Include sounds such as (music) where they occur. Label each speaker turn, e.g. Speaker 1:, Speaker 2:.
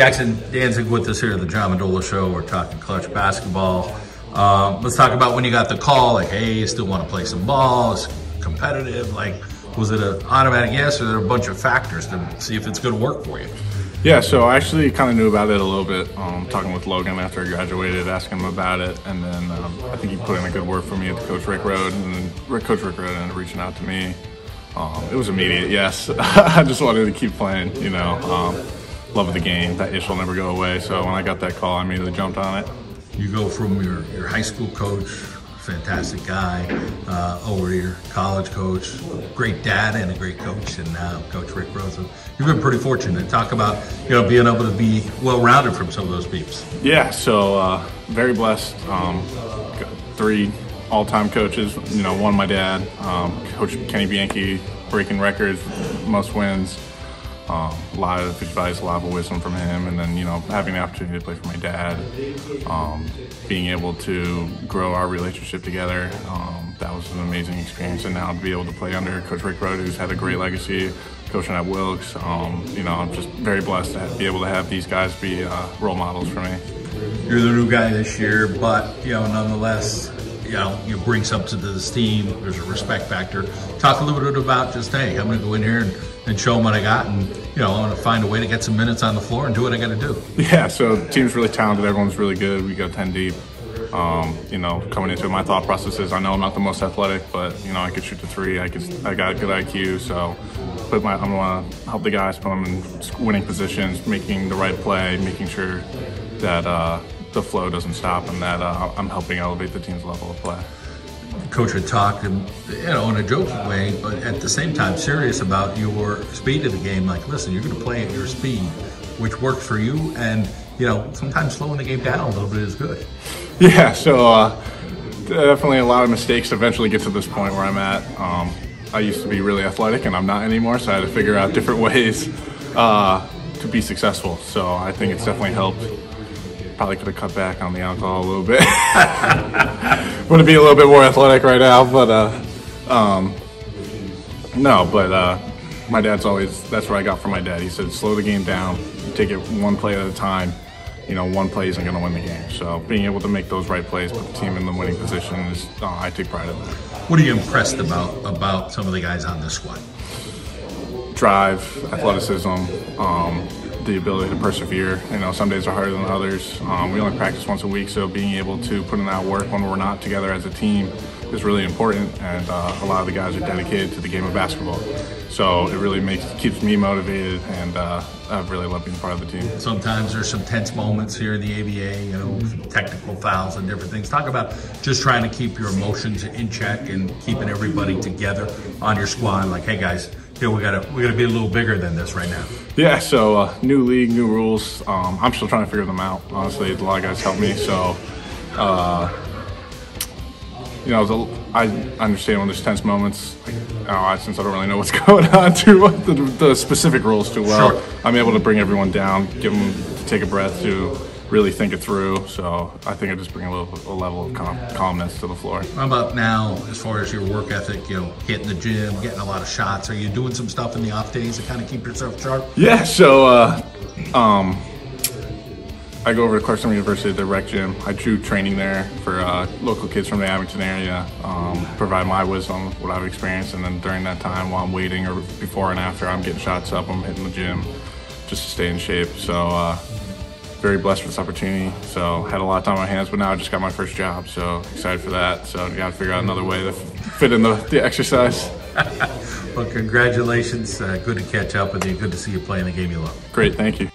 Speaker 1: Jackson Danzig with us here at the John Mendola Show. We're talking clutch basketball. Um, let's talk about when you got the call, like, hey, you still want to play some ball, it's competitive. Like, was it an automatic yes, or there a bunch of factors to see if it's going to work for you?
Speaker 2: Yeah, so I actually kind of knew about it a little bit, um, talking with Logan after I graduated, asking him about it, and then um, I think he put in a good word for me at the Coach Rickrode, and then Coach Rickrode ended up reaching out to me. Um, it was immediate, yes. (laughs) I just wanted to keep playing, you know. Um, love the game. That itch will never go away. So when I got that call, I immediately jumped on it.
Speaker 1: You go from your, your high school coach, fantastic guy, uh, over your college coach, great dad and a great coach, and now Coach Rick Rosen. You've been pretty fortunate. Talk about you know being able to be well rounded from some of those peeps.
Speaker 2: Yeah, so uh, very blessed. Um, three all time coaches. You know, one my dad, um, Coach Kenny Bianchi, breaking records, most wins. Um, a lot of advice, a lot of wisdom from him, and then you know having the opportunity to play for my dad, um, being able to grow our relationship together. Um, that was an amazing experience, and now to be able to play under Coach Rickrode, who's had a great legacy, coaching at Wilkes. Um, you know, I'm just very blessed to be able to have these guys be uh, role models for me.
Speaker 1: You're the new guy this year, but you know, nonetheless, you know, you bring something to this team. There's a respect factor. Talk a little bit about just, hey, I'm going to go in here and, and show them what I got, and you know, I'm going to find a way to get some minutes on the floor and do what I got to do. (laughs)
Speaker 2: Yeah. So the team's really talented. Everyone's really good. We go 10 deep. Um, you know, coming into it, my thought process is I know I'm not the most athletic, but you know I could shoot the three. I could, I got a good IQ, so put my, I'm gonna help the guys put them in winning positions, making the right play, making sure that uh, the flow doesn't stop, and that uh, I'm helping elevate the team's level of play.
Speaker 1: Coach had talked, you know, in a joking way, but at the same time serious about your speed of the game. Like, listen, you're going to play at your speed, which works for you, and you know, sometimes slowing the game down a little bit is good.
Speaker 2: Yeah, so uh, definitely a lot of mistakes eventually get to this point where I'm at. Um, I used to be really athletic, and I'm not anymore, so I had to figure out (laughs) different ways uh, to be successful. So I think it's definitely helped probably could have cut back on the alcohol a little bit. (laughs) Want to be a little bit more athletic right now, but uh, um, no, but uh, my dad's always that's what I got from my dad. He said, slow the game down, take it one play at a time. You know, one play isn't going to win the game. So being able to make those right plays, put the team in the winning position, is uh, I take pride in that.
Speaker 1: What are you impressed about about some of the guys on this squad?
Speaker 2: Drive, athleticism, um, the ability to persevere. You know, some days are harder than others. Um, we only practice once a week, so being able to put in that work when we're not together as a team is really important. And uh, a lot of the guys are dedicated to the game of basketball, so it really makes keeps me motivated, and uh, I've really love being part of the team.
Speaker 1: Sometimes there's some tense moments here in the ABA, you know, technical fouls and different things. Talk about just trying to keep your emotions in check and keeping everybody together on your squad. Like, hey guys yeah, we gotta we gotta be a little bigger than this right now.
Speaker 2: Yeah, so uh, new league, new rules. Um, I'm still trying to figure them out. Honestly, a lot of guys helped me, so uh, you know, I understand when there's tense moments. Uh, since I don't really know what's (laughs) going on to (laughs) the, the specific rules too well, sure. I'm able to bring everyone down, give them to take a breath to really think it through. So I think I just bring a little a level of calm, calmness to the floor.
Speaker 1: How about now, as far as your work ethic? You know, hitting the gym, getting a lot of shots. Are you doing some stuff in the off days to kind of keep yourself sharp?
Speaker 2: Yeah. So, uh, um, I go over to Clarks Summit University, the rec gym. I do training there for uh, local kids from the Abington area, um, provide my wisdom, what I've experienced, and then during that time while I'm waiting or before and after, I'm getting shots up, I'm hitting the gym just to stay in shape. So uh, very blessed for this opportunity. So had a lot of time on my hands, but now I just got my first job. So excited for that. So got to figure out another way to fit in the, the exercise. (laughs)
Speaker 1: well, congratulations. Uh, good to catch up with you. Good to see you playing the game you love.
Speaker 2: Great. Thank you.